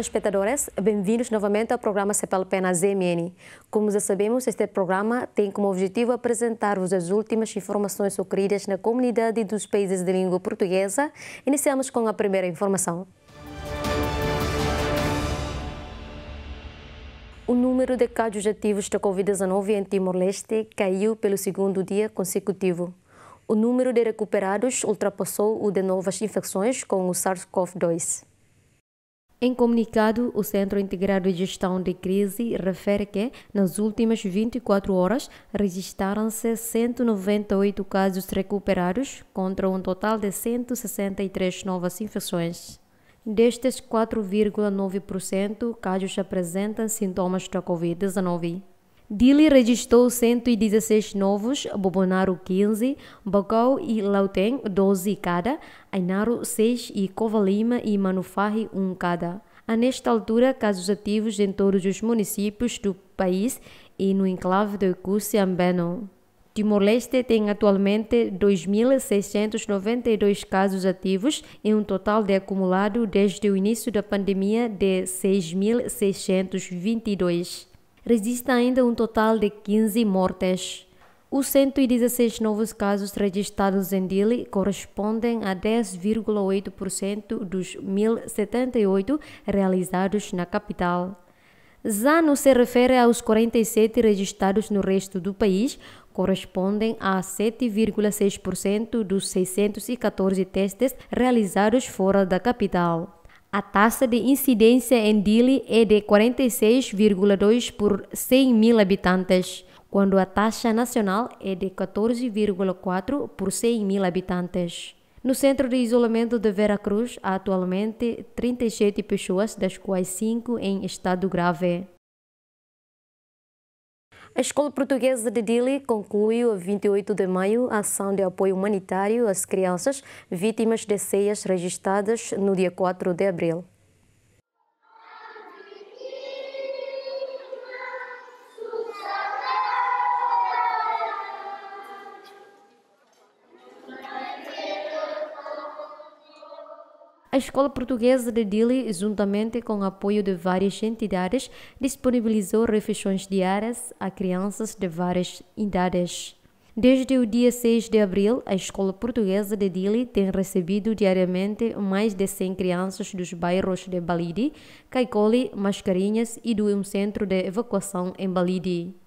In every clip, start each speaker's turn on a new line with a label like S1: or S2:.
S1: telespectadores, bem-vindos novamente ao programa CPLP na ZMN. Como já sabemos, este programa tem como objetivo apresentar-vos as últimas informações ocorridas na comunidade dos países de língua portuguesa. Iniciamos com a primeira informação. O número de casos ativos da Covid-19 em Timor-Leste caiu pelo segundo dia consecutivo. O número de recuperados ultrapassou o de novas infecções com o SARS-CoV-2. Em comunicado, o Centro Integrado de Gestão de Crise refere que, nas últimas 24 horas, registraram-se 198 casos recuperados, contra um total de 163 novas infecções. Destes, 4,9% casos apresentam sintomas da Covid-19. Dili registrou 116 novos, Bobonaro 15, Bacau e Lauteng 12 cada, Ainaro 6 e Covalima e Manufahi 1 cada. Há nesta altura casos ativos em todos os municípios do país e no enclave de Cusiambeno. Timor-Leste tem atualmente 2.692 casos ativos e um total de acumulado desde o início da pandemia de 6.622 registra ainda um total de 15 mortes. Os 116 novos casos registrados em Dili correspondem a 10,8% dos 1.078 realizados na capital. Já no se refere aos 47 registrados no resto do país, correspondem a 7,6% dos 614 testes realizados fora da capital. A taxa de incidência em Dili é de 46,2 por 100 mil habitantes, quando a taxa nacional é de 14,4 por 100 mil habitantes. No centro de isolamento de Veracruz, há atualmente 37 pessoas, das quais 5 em estado grave. A Escola Portuguesa de Dili concluiu a 28 de maio a ação de apoio humanitário às crianças vítimas de ceias registradas no dia 4 de abril. Escola Portuguesa de Dili, juntamente com o apoio de várias entidades, disponibilizou refeições diárias a crianças de várias idades. Desde o dia 6 de abril, a Escola Portuguesa de Dili tem recebido diariamente mais de 100 crianças dos bairros de Balidi, Caicoli, Mascarinhas e do um centro de evacuação em Balidi.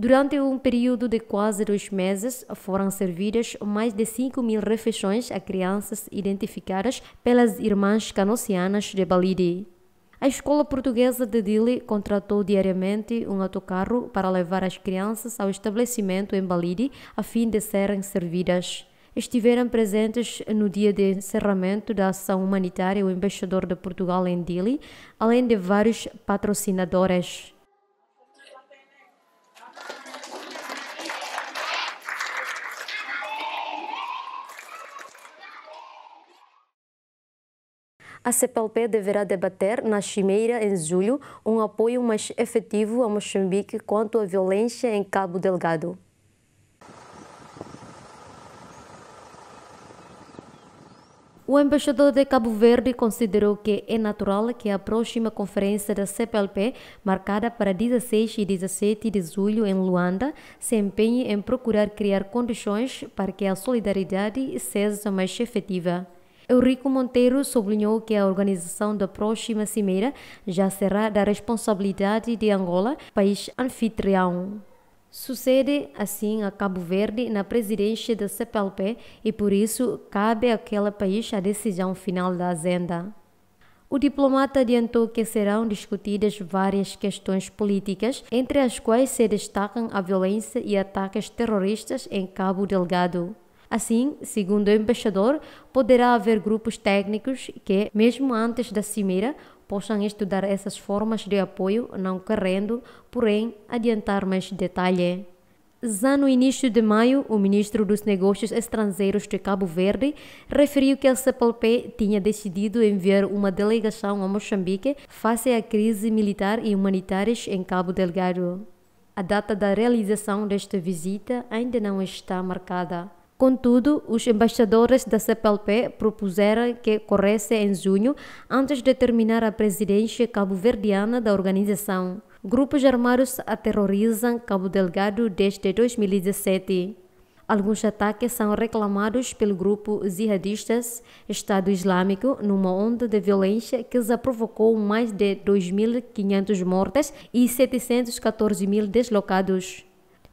S1: Durante um período de quase dois meses, foram servidas mais de 5 mil refeições a crianças identificadas pelas irmãs canocianas de Balidi. A Escola Portuguesa de Dili contratou diariamente um autocarro para levar as crianças ao estabelecimento em Balidi a fim de serem servidas. Estiveram presentes no dia de encerramento da ação humanitária o embaixador de Portugal em Dili, além de vários patrocinadores. A CPLP deverá debater na Cimeira em julho um apoio mais efetivo a Moçambique quanto à violência em Cabo Delgado. O embaixador de Cabo Verde considerou que é natural que a próxima conferência da CPLP, marcada para 16 e 17 de julho em Luanda, se empenhe em procurar criar condições para que a solidariedade seja mais efetiva. Eurico Monteiro sublinhou que a organização da próxima cimeira já será da responsabilidade de Angola, país anfitrião. Sucede assim a Cabo Verde na presidência da CPLP e por isso cabe àquele país a decisão final da agenda. O diplomata adiantou que serão discutidas várias questões políticas, entre as quais se destacam a violência e ataques terroristas em Cabo Delgado. Assim, segundo o embaixador, poderá haver grupos técnicos que, mesmo antes da cimeira, possam estudar essas formas de apoio, não querendo, porém, adiantar mais detalhe. Já no início de maio, o ministro dos Negócios Estrangeiros de Cabo Verde referiu que a CPLP tinha decidido enviar uma delegação a Moçambique face à crise militar e humanitária em Cabo Delgado. A data da realização desta visita ainda não está marcada. Contudo, os embaixadores da CPLP propuseram que corresse em junho, antes de terminar a presidência cabo-verdiana da organização. Grupos armados aterrorizam Cabo Delgado desde 2017. Alguns ataques são reclamados pelo grupo jihadistas Estado Islâmico numa onda de violência que já provocou mais de 2.500 mortes e 714 mil deslocados.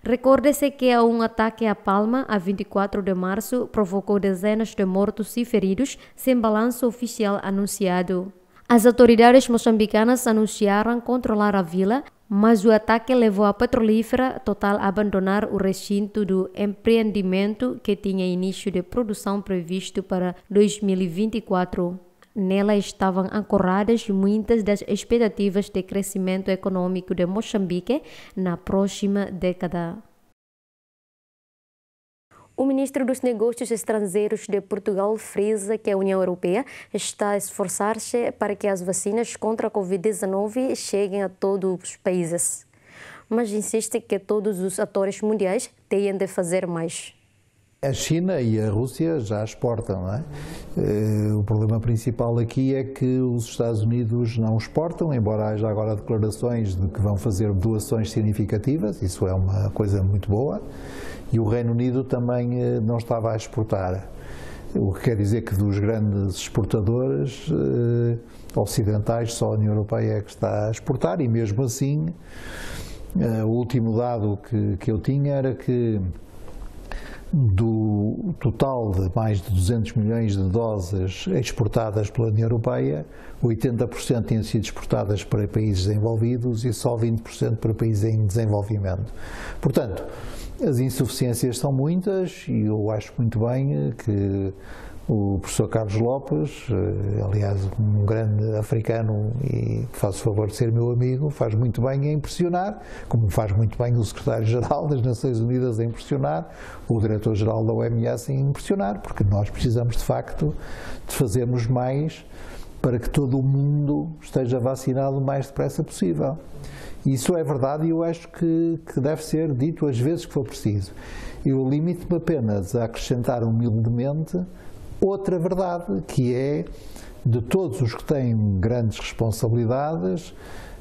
S1: Recorde-se que um ataque à Palma, a 24 de março, provocou dezenas de mortos e feridos, sem balanço oficial anunciado. As autoridades moçambicanas anunciaram controlar a vila, mas o ataque levou a petrolífera total a abandonar o recinto do empreendimento que tinha início de produção previsto para 2024. Nela estavam ancoradas muitas das expectativas de crescimento econômico de Moçambique na próxima década. O ministro dos Negócios Estrangeiros de Portugal frisa que a União Europeia está a esforçar-se para que as vacinas contra a Covid-19 cheguem a todos os países, mas insiste que todos os atores mundiais têm de fazer mais.
S2: A China e a Rússia já exportam, não é? Eh, o problema principal aqui é que os Estados Unidos não exportam, embora haja agora declarações de que vão fazer doações significativas, isso é uma coisa muito boa e o Reino Unido também eh, não estava a exportar. O que quer dizer que dos grandes exportadores eh, ocidentais, só a União Europeia é que está a exportar, e mesmo assim, eh, o último dado que, que eu tinha era que do total de mais de 200 milhões de doses exportadas pela União Europeia, 80% tinham sido exportadas para países desenvolvidos e só 20% para países em desenvolvimento. Portanto, as insuficiências são muitas e eu acho muito bem que o professor Carlos Lopes, eh, aliás, um grande africano e faço favor de ser meu amigo, faz muito bem a impressionar, como faz muito bem o secretário-geral das Nações Unidas a impressionar, o diretor-geral da OMS a impressionar, porque nós precisamos de facto de fazermos mais para que todo o mundo esteja vacinado o mais depressa possível. Isso é verdade e eu acho que, que deve ser dito às vezes que for preciso. Eu limito-me apenas a acrescentar humildemente outra verdade, que é de todos os que têm grandes responsabilidades,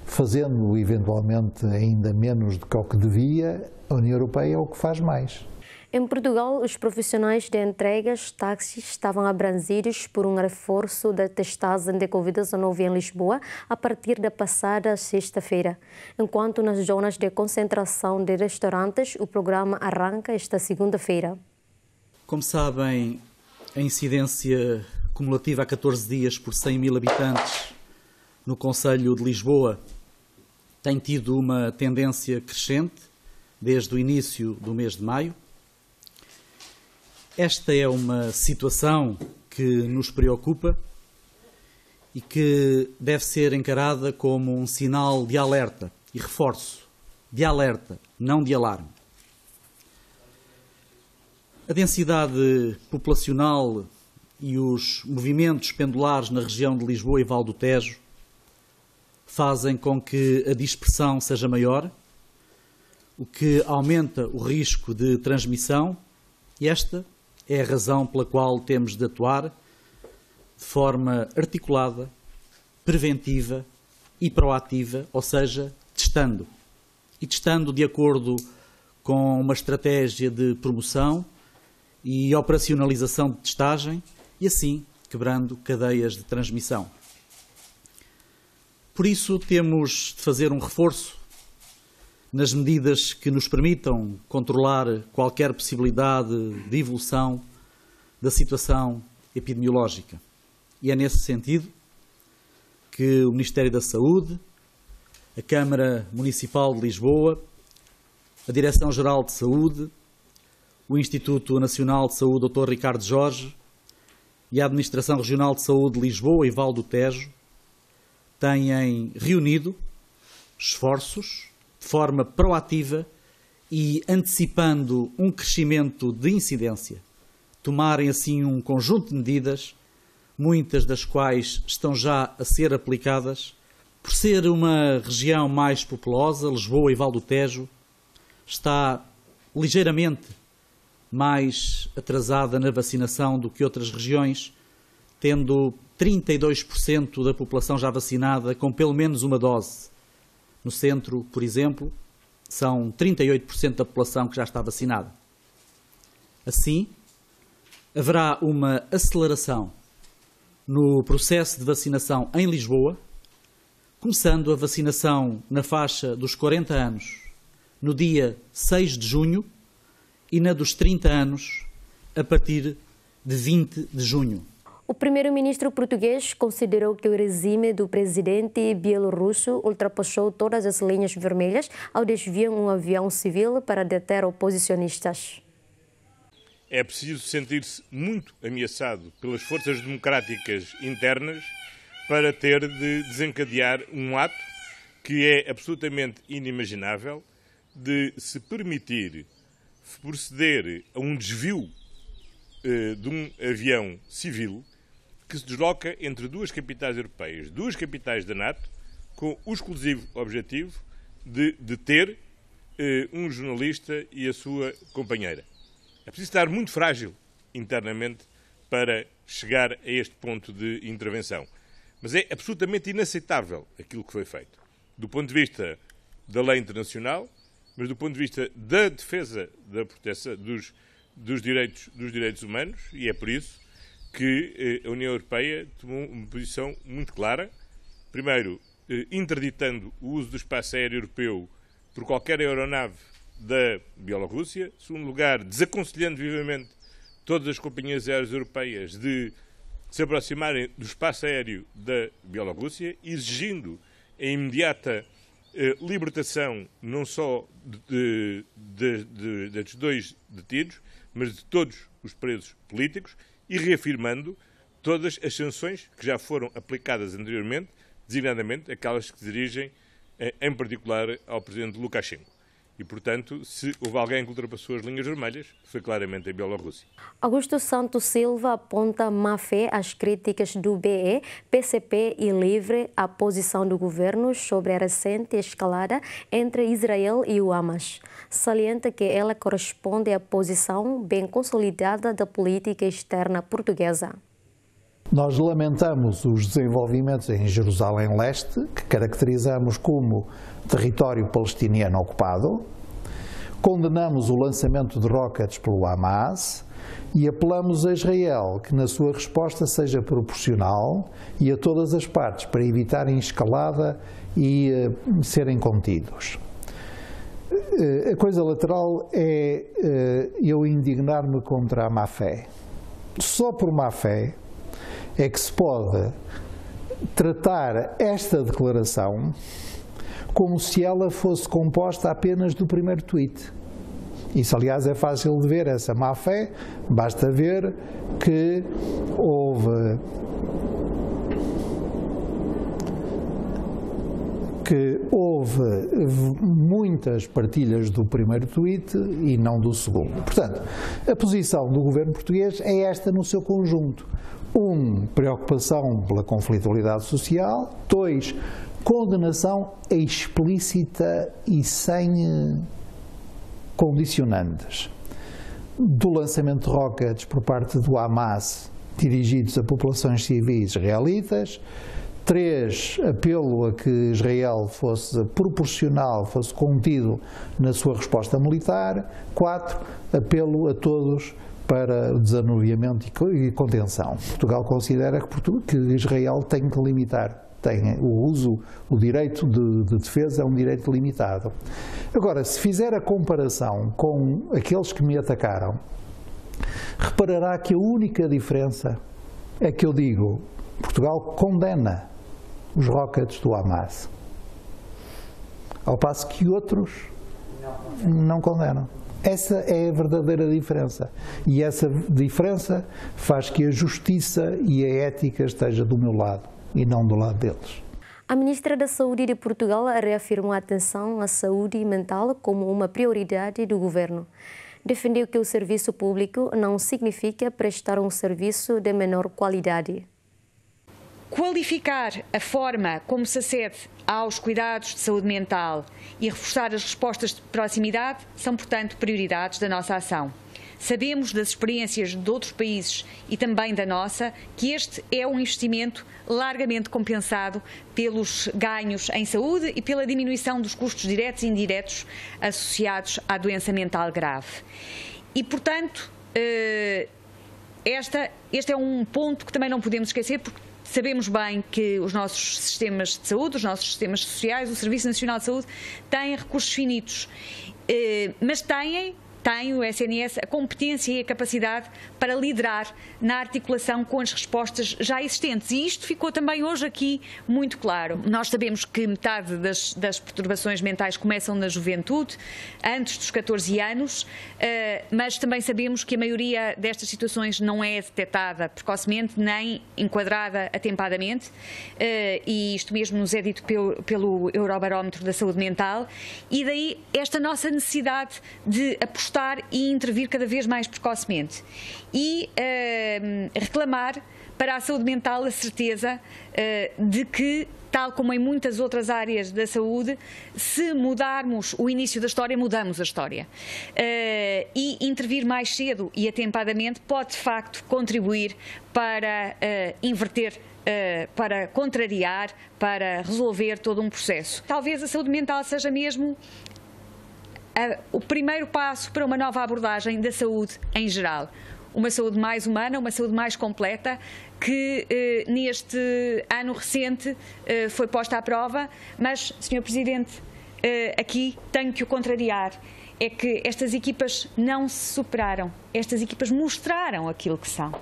S2: fazendo eventualmente ainda menos do que o que devia, a União Europeia é o que faz mais.
S1: Em Portugal, os profissionais de entregas táxis estavam abrangidos por um reforço da testagem de Covid-19 em Lisboa a partir da passada sexta-feira, enquanto nas zonas de concentração de restaurantes o programa arranca esta segunda-feira.
S3: Como sabem, a incidência cumulativa a 14 dias por 100 mil habitantes no Conselho de Lisboa tem tido uma tendência crescente desde o início do mês de maio esta é uma situação que nos preocupa e que deve ser encarada como um sinal de alerta e reforço de alerta, não de alarme. A densidade populacional e os movimentos pendulares na região de Lisboa e Val do Tejo fazem com que a dispersão seja maior, o que aumenta o risco de transmissão. Esta é a razão pela qual temos de atuar de forma articulada, preventiva e proativa, ou seja, testando. E testando de acordo com uma estratégia de promoção e operacionalização de testagem e assim quebrando cadeias de transmissão. Por isso, temos de fazer um reforço nas medidas que nos permitam controlar qualquer possibilidade de evolução da situação epidemiológica. E é nesse sentido que o Ministério da Saúde, a Câmara Municipal de Lisboa, a Direção-Geral de Saúde, o Instituto Nacional de Saúde Dr. Ricardo Jorge e a Administração Regional de Saúde de Lisboa e Val do Tejo têm reunido esforços de forma proativa e antecipando um crescimento de incidência, tomarem assim um conjunto de medidas, muitas das quais estão já a ser aplicadas. Por ser uma região mais populosa, Lisboa e Val do Tejo está ligeiramente mais atrasada na vacinação do que outras regiões, tendo 32% da população já vacinada com pelo menos uma dose. No centro, por exemplo, são 38% da população que já está vacinada. Assim, haverá uma aceleração no processo de vacinação em Lisboa, começando a vacinação na faixa dos 40 anos no dia 6 de junho e na dos 30 anos a partir de 20 de junho.
S1: O primeiro-ministro português considerou que o regime do presidente bielorrusso ultrapassou todas as linhas vermelhas ao desviar um avião civil para deter oposicionistas.
S4: É preciso sentir-se muito ameaçado pelas forças democráticas internas para ter de desencadear um ato que é absolutamente inimaginável de se permitir proceder a um desvio eh, de um avião civil que se desloca entre duas capitais europeias, duas capitais da NATO, com o exclusivo objetivo de deter eh, um jornalista e a sua companheira. É preciso estar muito frágil internamente para chegar a este ponto de intervenção. Mas é absolutamente inaceitável aquilo que foi feito. Do ponto de vista da lei internacional, mas do ponto de vista da defesa da proteção dos, dos, direitos, dos direitos humanos, e é por isso que eh, a União Europeia tomou uma posição muito clara. Primeiro, eh, interditando o uso do espaço aéreo europeu por qualquer aeronave da Bielorrússia. Segundo lugar, desaconselhando vivamente todas as companhias aéreas europeias de se aproximarem do espaço aéreo da Bielorrússia, exigindo a imediata eh, libertação não só de, de, de, destes dois detidos, mas de todos os presos políticos e reafirmando todas as sanções que já foram aplicadas anteriormente, designadamente aquelas que se dirigem, eh, em particular, ao presidente Lukashenko. E, portanto, se houve alguém que ultrapassou as linhas vermelhas, foi claramente a Bielorrússia.
S1: Augusto Santos Silva aponta má fé às críticas do BE, PCP e LIVRE à posição do governo sobre a recente escalada entre Israel e o Hamas. Salienta que ela corresponde à posição bem consolidada da política externa portuguesa.
S2: Nós lamentamos os desenvolvimentos em Jerusalém Leste, que caracterizamos como território palestiniano ocupado, condenamos o lançamento de rockets pelo Hamas e apelamos a Israel que, na sua resposta, seja proporcional e a todas as partes para evitarem escalada e uh, serem contidos. Uh, a coisa lateral é uh, eu indignar-me contra a má fé. Só por má fé é que se pode tratar esta declaração como se ela fosse composta apenas do primeiro tweet. Isso, aliás, é fácil de ver, essa má fé, basta ver que houve que houve muitas partilhas do primeiro tweet e não do segundo. Portanto, a posição do governo português é esta no seu conjunto. Um, preocupação pela conflitualidade social. Dois, condenação explícita e sem eh, condicionantes do lançamento de rockets por parte do Hamas dirigidos a populações civis israelitas. Três, apelo a que Israel fosse proporcional, fosse contido na sua resposta militar. Quatro, apelo a todos para o desanuviamento e contenção. Portugal considera que Israel tem que limitar tem o uso, o direito de, de, defesa é um direito limitado. Agora, se fizer a comparação com aqueles que me atacaram, reparará que a única diferença é que eu digo, Portugal condena os rockets do Hamas, ao passo que outros não condenam. Essa é a verdadeira diferença. E essa diferença faz que a justiça e a ética esteja do meu lado e não do lado deles.
S1: A ministra da Saúde de Portugal reafirmou a atenção à saúde mental como uma prioridade do governo. Defendeu que o serviço público não significa prestar um serviço de menor qualidade.
S5: Qualificar a forma como se acede aos cuidados de saúde mental e reforçar as respostas de proximidade são, portanto, prioridades da nossa ação. sabemos das experiências de outros países e também da nossa que este é um investimento largamente compensado pelos ganhos em saúde e pela diminuição dos custos diretos e indiretos associados à doença mental grave. E, portanto, eh, esta, este é um ponto que também não podemos esquecer, porque Sabemos bem que os nossos sistemas de saúde, os nossos sistemas sociais, o Serviço Nacional de Saúde têm recursos finitos, eh, mas têm tem o SNS a competência e a capacidade para liderar na articulação com as respostas já existentes. E isto ficou também hoje aqui muito claro. Nós sabemos que metade das, das perturbações mentais começam na juventude, antes dos 14 anos, eh, mas também sabemos que a maioria destas situações não é detectada precocemente nem enquadrada atempadamente, eh, e isto mesmo nos é dito pelo, pelo Eurobarómetro da Saúde Mental, e daí esta nossa necessidade de apostar e intervir cada vez mais precocemente. E uh, reclamar para a saúde mental a certeza uh, de que tal como em muitas outras áreas da saúde, se mudarmos o início da história, mudamos a história. Uh, e intervir mais cedo e atempadamente pode, de facto, contribuir para uh, inverter para contrariar, para resolver todo um processo. Talvez a saúde mental seja mesmo o primeiro passo para uma nova abordagem da saúde em geral. Uma saúde mais humana, uma saúde mais completa, que eh, neste ano recente eh, foi posta à prova, mas, Sr. Presidente, eh, aqui tenho que o contrariar. É que estas equipas não se superaram, estas equipas mostraram aquilo que são.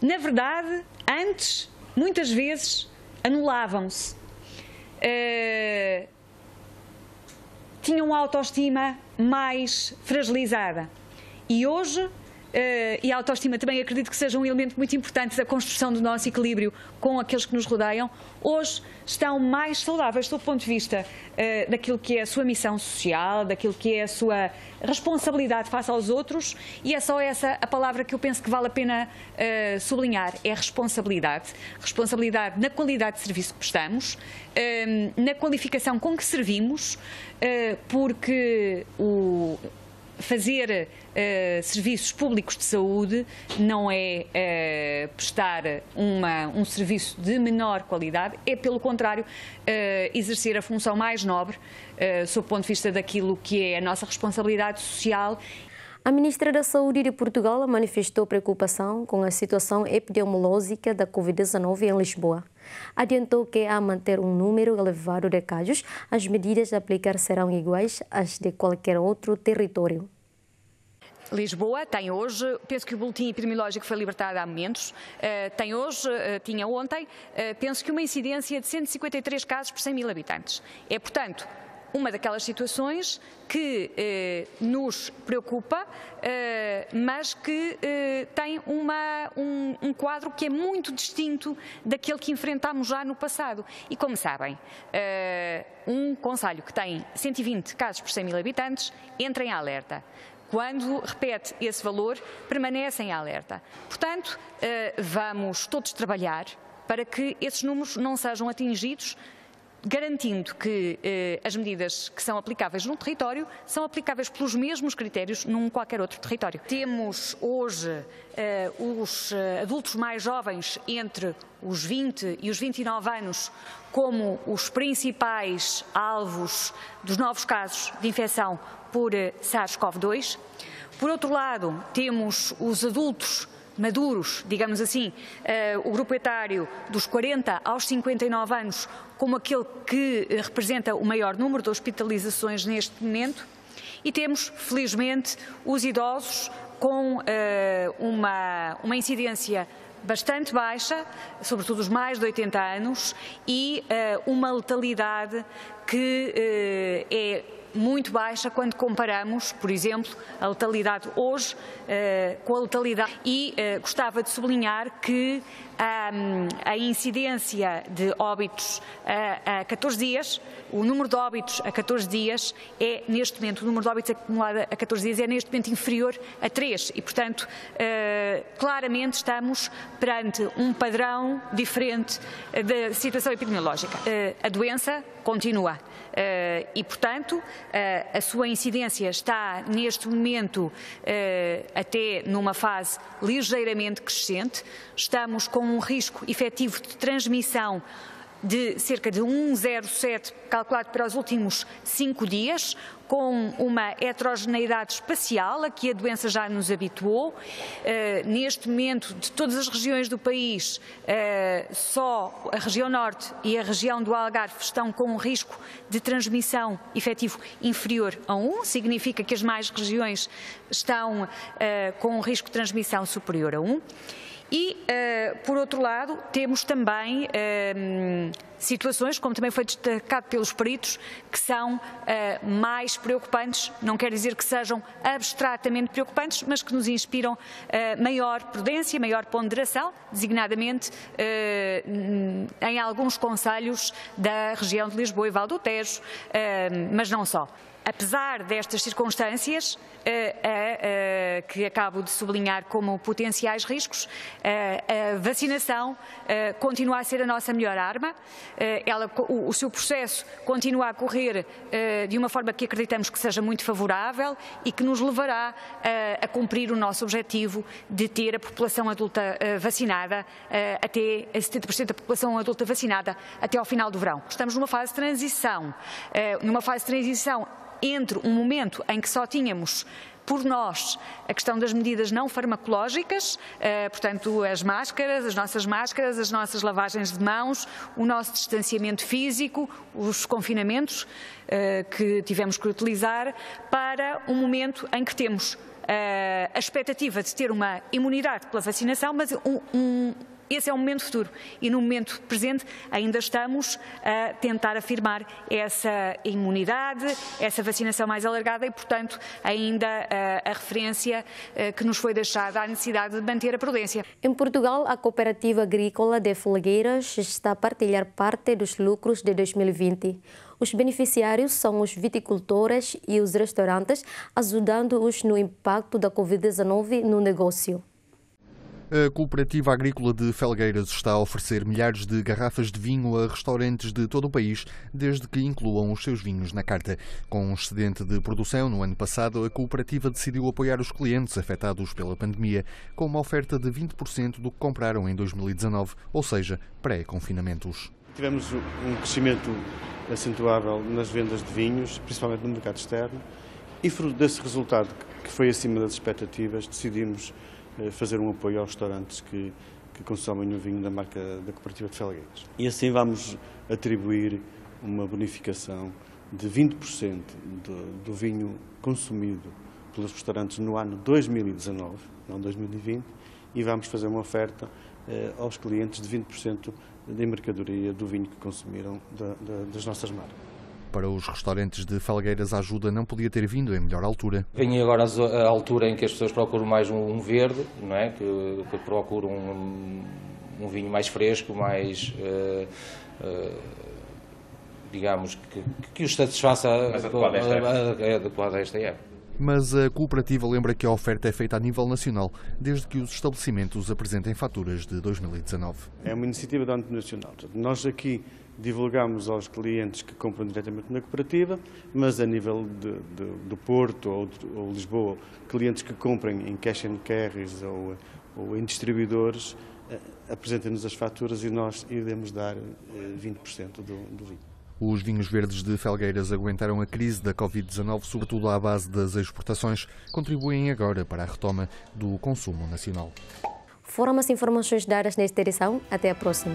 S5: Na verdade, antes, muitas vezes, anulavam-se. Tinham autoestima mais fragilizada. E hoje e a autoestima também acredito que seja um elemento muito importante da construção do nosso equilíbrio com aqueles que nos rodeiam, hoje estão mais saudáveis do ponto de vista uh, daquilo que é a sua missão social, daquilo que é a sua responsabilidade face aos outros, e é só essa a palavra que eu penso que vale a pena uh, sublinhar, é responsabilidade. Responsabilidade na qualidade de serviço que prestamos, na qualificação com que servimos, porque o fazer uh, serviços públicos de saúde não é uh, prestar uma, um serviço de menor qualidade, é, pelo contrário, uh, exercer a função mais nobre, sob o ponto de vista daquilo que é a nossa responsabilidade social
S1: a ministra da Saúde de Portugal manifestou preocupação com a situação epidemiológica da Covid-19 em Lisboa. Adiantou que, a manter um número elevado de casos, as medidas a aplicar serão iguais às de qualquer outro território.
S5: Lisboa tem hoje, penso que o boletim epidemiológico foi libertado há momentos, uh, tem hoje, uh, tinha ontem, uh, penso que uma incidência de 153 casos por 100 mil habitantes. É, portanto, uma daquelas situações que eh, nos preocupa, eh, mas que eh, tem uma, um, um, quadro que é muito distinto daquele que enfrentámos já no passado. E como sabem, um conselho que tem 120 casos por 100 mil habitantes entra em alerta quando repete esse valor, permanece em alerta. Portanto, eh, vamos todos trabalhar para que esses números não sejam atingidos garantindo que eh, as medidas que são aplicáveis num território são aplicáveis pelos mesmos critérios num qualquer outro território. Temos hoje eh, os eh, adultos mais jovens entre os 20 e os 29 anos como os principais alvos dos novos casos de infecção por eh, SARS-CoV-2. Por outro lado, temos os adultos maduros, digamos assim, uh, o grupo etário dos 40 aos 59 anos como aquele que uh, representa o maior número de hospitalizações neste momento. E temos, felizmente, os idosos com uh, uma, uma incidência bastante baixa, sobretudo os mais de 80 anos, e uma letalidade que é muito baixa quando comparamos, por exemplo, a letalidade hoje uh, com a letalidade. E uh, gostava de sublinhar que a incidência de óbitos a, a 14 dias, o número de óbitos a 14 dias é, neste momento, o número de óbitos acumulado a 14 dias é, neste momento, inferior a 3 e, portanto, uh, claramente estamos perante um padrão diferente da situação epidemiológica. a doença continua. Uh, e, portanto, uh, a sua incidência está neste momento uh, até numa fase ligeiramente crescente. Estamos com um risco efetivo de transmissão de cerca de 1,07 calculado para os últimos cinco dias, com uma heterogeneidade espacial a que a doença já nos habituou. Uh, neste momento, de todas as regiões do país, uh, só a região norte e a região do Algarve estão com um risco de transmissão efetivo inferior a 1, significa que as mais regiões estão uh, com um risco de transmissão superior a 1. E, uh, por outro lado, temos também uh, situações, como também foi destacado pelos peritos, que são uh, mais preocupantes, não quer dizer que sejam abstratamente preocupantes, mas que nos inspiram maior prudência, maior ponderação, designadamente em alguns conselhos da região de Lisboa e Val do Tejo, mas não só. Apesar destas circunstâncias, eh, eh, eh, que acabo de sublinhar como potenciais riscos, a vacinação continua a ser a nossa melhor arma. Ela, o, seu processo continua a correr de uma forma que acreditamos que seja muito favorável e que nos levará a cumprir o nosso objetivo de ter a população adulta vacinada até 70% da população adulta vacinada até ao final do verão. Estamos numa fase de transição, numa fase de transição entre um momento em que só tínhamos por nós a questão das medidas não farmacológicas, eh, portanto, as máscaras, as nossas máscaras, as nossas lavagens de mãos, o nosso distanciamento físico, os confinamentos eh, que tivemos que utilizar, para um momento em que temos eh, a expectativa de ter uma imunidade pela vacinação, mas um, um esse é o momento futuro e no momento presente ainda estamos a tentar afirmar essa imunidade, essa vacinação mais alargada e, portanto, ainda a, a referência eh, que nos foi deixada à necessidade de manter a prudência.
S1: Em Portugal, a Cooperativa Agrícola de Folgueiras está a partilhar parte dos lucros de 2020. Os beneficiários são os viticultores e os restaurantes, ajudando-os no impacto da Covid-19 no negócio.
S6: A Cooperativa Agrícola de Felgueiras está a oferecer milhares de garrafas de vinho a restaurantes de todo o país, desde que incluam os seus vinhos na carta. Com um excedente de produção no ano passado, a cooperativa decidiu apoiar os clientes afetados pela pandemia com uma oferta de 20% do que compraram em 2019, ou seja, pré-confinamentos.
S7: Tivemos um crescimento acentuável nas vendas de vinhos, principalmente no mercado externo, e fruto desse resultado, que foi acima das expectativas, decidimos fazer um apoio aos restaurantes que, que consomem o vinho da marca da Cooperativa de Felgueiras. E assim vamos atribuir uma bonificação de 20% do, do vinho consumido pelos restaurantes no ano 2019, não 2020, e vamos fazer uma oferta eh, aos clientes de 20% da mercadoria do vinho que consumiram da, da, das nossas marcas.
S6: Para os restaurantes de Falgueiras, a ajuda não podia ter vindo em melhor altura.
S8: Vem agora a altura em que as pessoas procuram mais um verde, não é? que, que procuram um, um, vinho mais fresco, mais. Uh, uh, digamos, que, que os satisfaça adequado a esta época
S6: mas a cooperativa lembra que a oferta é feita a nível nacional, desde que os estabelecimentos apresentem faturas de 2019.
S7: É uma iniciativa do âmbito nacional. Nós aqui divulgamos aos clientes que compram diretamente na cooperativa, mas a nível de, de, do Porto ou, de, ou, Lisboa, clientes que comprem em cash and carries ou, ou em distribuidores, eh, apresentem-nos as faturas e nós iremos dar eh, 20% do, do vinho.
S6: Os vinhos verdes de Felgueiras aguentaram a crise da Covid-19, sobretudo à base das exportações, contribuem agora para a retoma do consumo nacional.
S1: Foram as informações dadas nesta edição. Até a próxima.